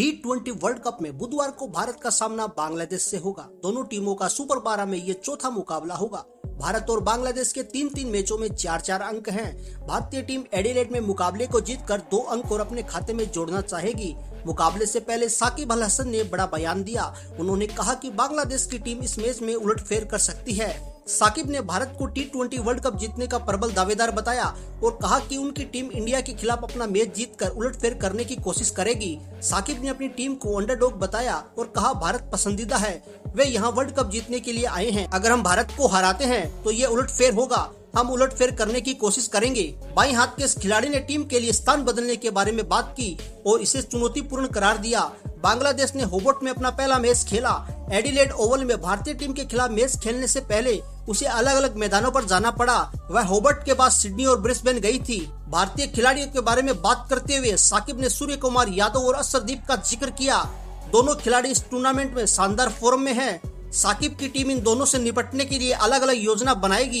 T twenty world cup में बुधवार को भारत का सामना बांग्लादेश से होगा। दोनों टीमों का सुपर बारह में ये चौथा मुकाबला होगा। भारत और बांग्लादेश के तीन तीन मैचों में चार चार अंक हैं। भारतीय टीम एडिलेट में मुकाबले को जीतकर दो अंक और अपने खाते में जोड़ना चाहेगी। मुकाबले से पहले साकिब अल हसन ने बड़ा बयान दिया। उन्होंने कहा कि बांग्लादेश की टीम इस मैच में उलटफेर कर सकती है। साकिब ने भारत को टी ट्वेंटी वर्ल्ड कप जीतने का प्रबल दावेदार बताया और कहा कि उनकी टीम इंडिया के खिलाफ अपना मैच जीतकर उलटफेर करने की कोशिश करेगी। साकिब ने अपनी टीम को अंडरडॉग बताया और कहा, भारत पसंदीदा है। वे यहाँ वर्ल्ड कप जीतने के लिए आए हैं। अगर हम भारत को हराते हैं तो ये उलटफेर होगा। हम उलटफेर करने की कोशिश करेंगे। बाई हाथ के इस खिलाड़ी ने टीम के लिए स्थान बदलने के बारे में बात की और इसे चुनौतीपूर्ण करार दिया। बांग्लादेश ने होबोट में अपना पहला मैच खेला। एडिलेड ओवल में भारतीय टीम के खिलाफ मैच खेलने से पहले उसे अलग अलग मैदानों पर जाना पड़ा। वह होबर्ट के बाद सिडनी और ब्रिस्बेन गई थी। भारतीय खिलाड़ियों के बारे में बात करते हुए साकिब ने सूर्य कुमार यादव और असरदीप का ज़िक्र किया। दोनों खिलाड़ी इस टूर्नामेंट में शानदार फॉर्म में हैं। साकिब की टीम इन दोनों से निपटने के लिए अलग अलग योजना बनाएगी।